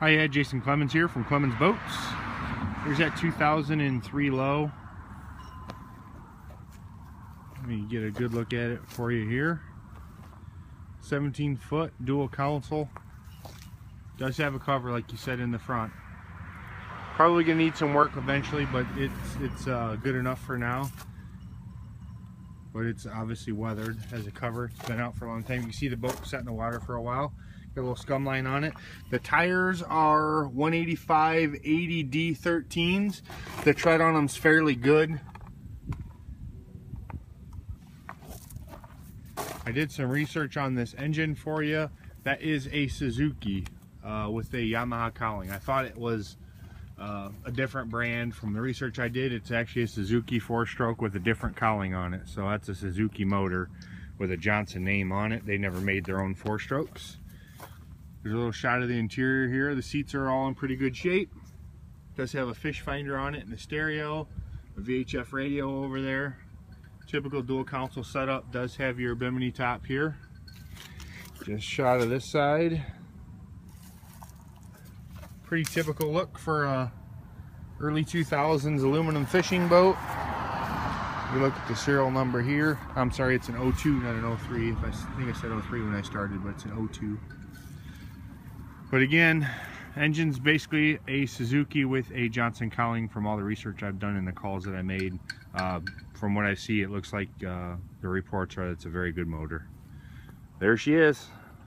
Hi, Ed. Jason Clemons here from Clemons Boats. Here's that 2003 Lowe. Let me get a good look at it for you here. 17 foot dual console. Does have a cover like you said in the front. Probably gonna need some work eventually, but it's it's uh, good enough for now. But it's obviously weathered, has a cover. It's been out for a long time. You can see the boat sat in the water for a while. Got a little scum line on it. The tires are 185 80 D13s. The tread on them's fairly good. I did some research on this engine for you. That is a Suzuki uh, with a Yamaha cowling. I thought it was uh, a different brand. From the research I did, it's actually a Suzuki four-stroke with a different cowling on it. So that's a Suzuki motor with a Johnson name on it. They never made their own four-strokes. There's a little shot of the interior here. The seats are all in pretty good shape. does have a fish finder on it and a stereo, a VHF radio over there. Typical dual console setup does have your bimini top here. Just shot of this side. Pretty typical look for a early 2000s aluminum fishing boat. You look at the serial number here. I'm sorry, it's an 02, not an 03. I think I said 03 when I started, but it's an 02. But again, engine's basically a Suzuki with a Johnson cowling from all the research I've done and the calls that I made. Uh, from what I see, it looks like uh, the reports are it's a very good motor. There she is.